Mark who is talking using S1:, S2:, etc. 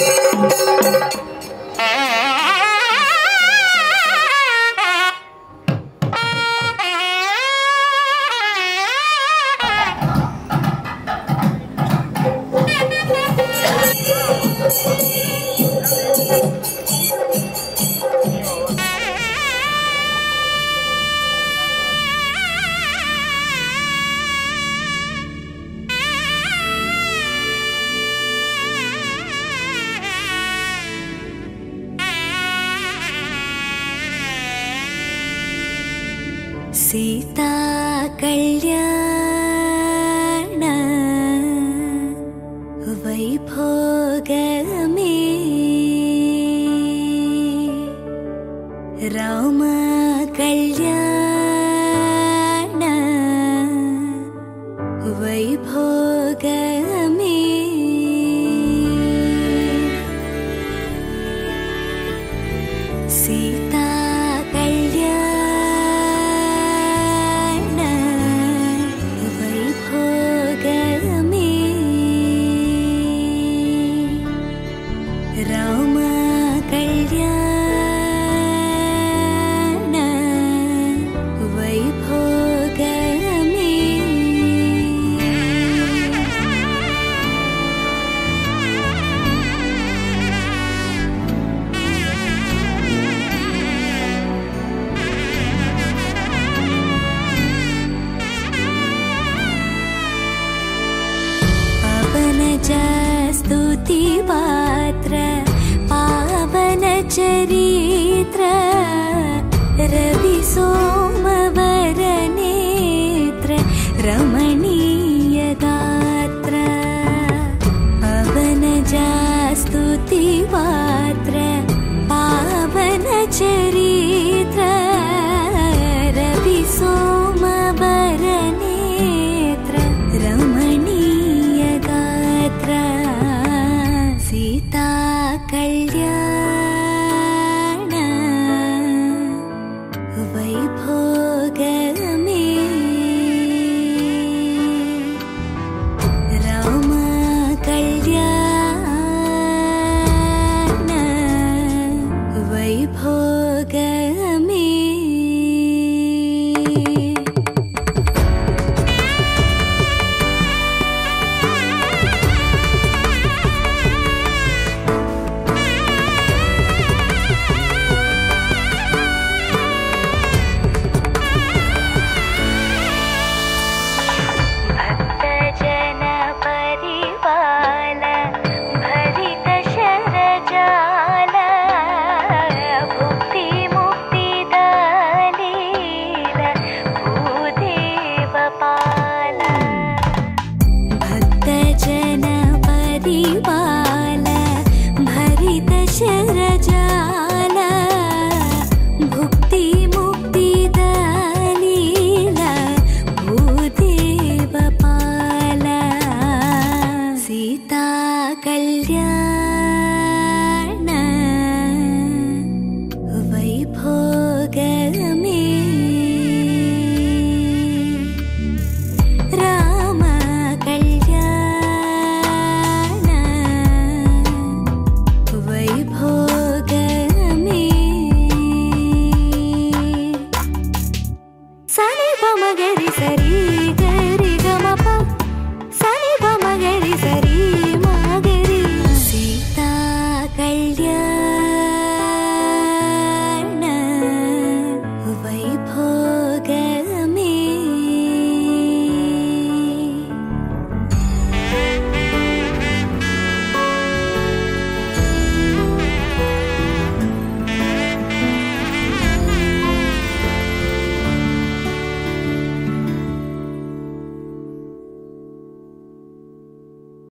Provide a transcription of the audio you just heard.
S1: Música Sita कल्याण वैभोगमे राम कल्याण। पात्र पावनचरित्र रवि सोमवरनेत्र रमणीय गात्र पवनजा स्तुति पावनचरि